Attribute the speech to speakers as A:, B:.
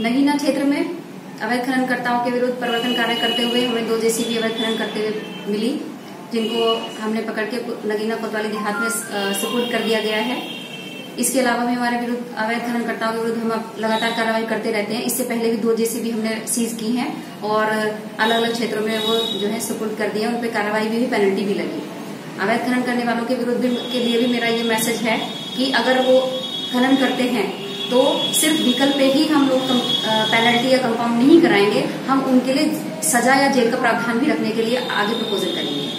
A: अवैध खननकर्ताओं के विरुद्ध परिवर्तन कार्य करते हुए हमें दो जेसीबी अवैध खनन करते हुए मिली, जिनको हमने पकड़ के नगीना कोतवाली देहात में सुपुर्द कर दिया गया है। इसके अलावा भी हमारे विरुद्ध, अवैध खननकर्ताओं के विरुद्ध हम लगातार कार्रवाई करते रहते हैं। इससे पहले भी दो जेसीबी हमने सीज की हैं और अलग अलग क्षेत्रों में वो जो है सुपुर्द कर दिया उन पर कार्रवाई भी हुई पेनल्टी भी लगी। अवैध खनन करने वालों के विरुद्ध के लिए भी मेरा ये मैसेज है कि अगर वो खनन करते हैं तो सिर्फ़ व्हीकल पे ही हम लोग पेनल्टी या कंपाउंड नहीं कराएँगे। हम उनके लिए सजा या जेल का प्रावधान भी रखने के लिए आगे प्रपोजल करेंगे।